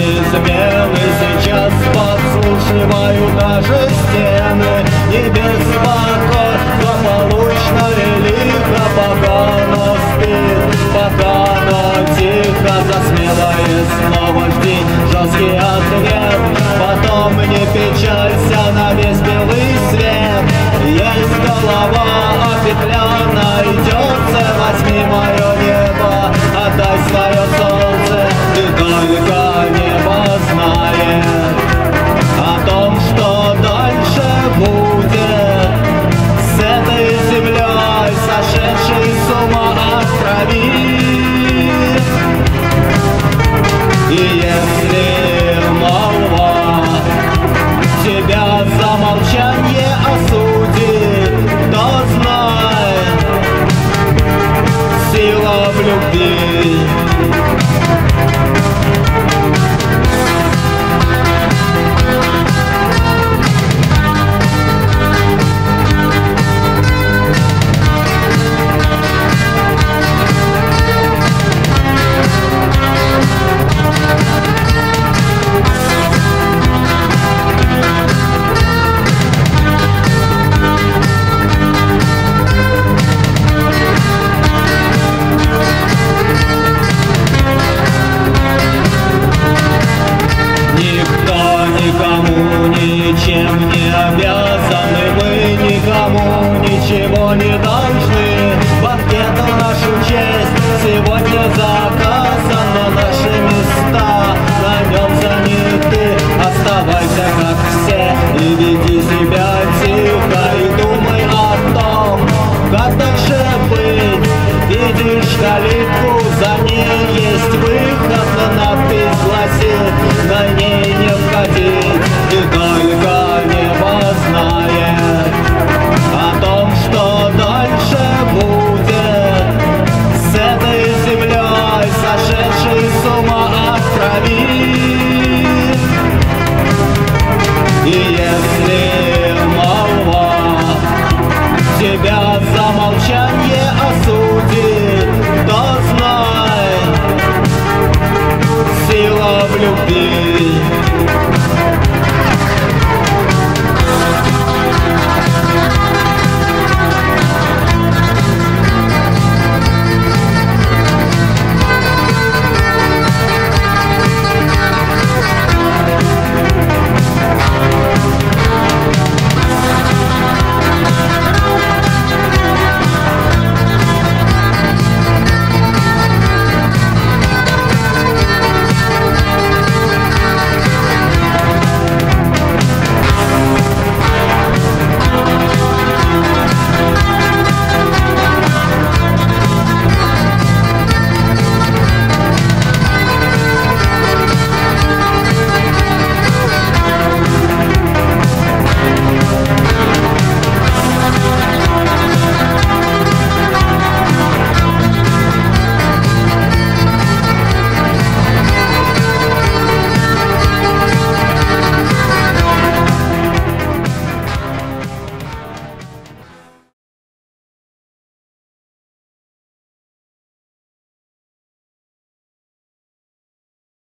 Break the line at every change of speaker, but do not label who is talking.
измены Сейчас подслушиваю даже стены жесткий ответ Потом не печалься на весь белый свет. Есть голова, а петля найдется. Возьми мое небо, отдай свое солнце. Ты только небо знает О том, что дальше будет. С этой землей, сошедшей с ума от крови И если Valeu!